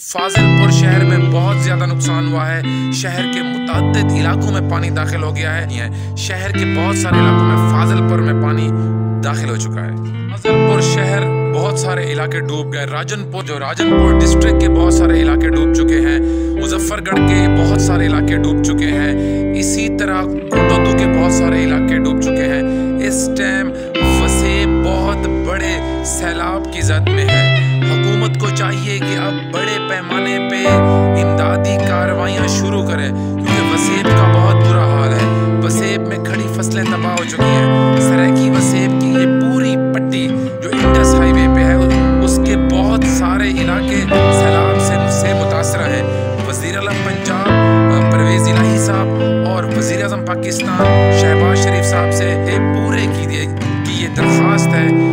फाजिलपुर शहर में बहुत ज़्यादा नुकसान हुआ है। शहर के मुतद इलाकों में पानी दाखिल हो गया है। शहर के बहुत सारे इलाकों में फाजिलपुर में पानी दाखिल हो चुका है। फाजिलपुर शहर बहुत सारे इलाके डूब गए। राजनपुर, जो राजनपुर डिस्ट्रिक्ट के बहुत सारे इलाके डूब चुके हैं। मुजफ्फरगढ़ के बहुत सारे इलाके डूब चुके हैं। इसी तरह कोटोदू के बहुत सारे इलाके डूब चुके हैं। इस टाइम वसे बहुत बड़े सैलाब की जद में है। हुकूमत को चाहिए शुरू करें क्योंकि वसीब का बहुत बुरा हाल है। वसीब में खड़ी फ़सलें तबाह हो चुकी हैं। सराकी वसीब की ये पूरी पट्टी जो इंडस हाईवे पे है उसके बहुत सारे इलाके सैलाब से से मुतासर हैं। वज़ीर अलम पंजाब परवेज इलाही साहब और वज़ीर अजम पाकिस्तान शहबाज शरीफ साहब से पूरे की, की ये दरख्वास्त है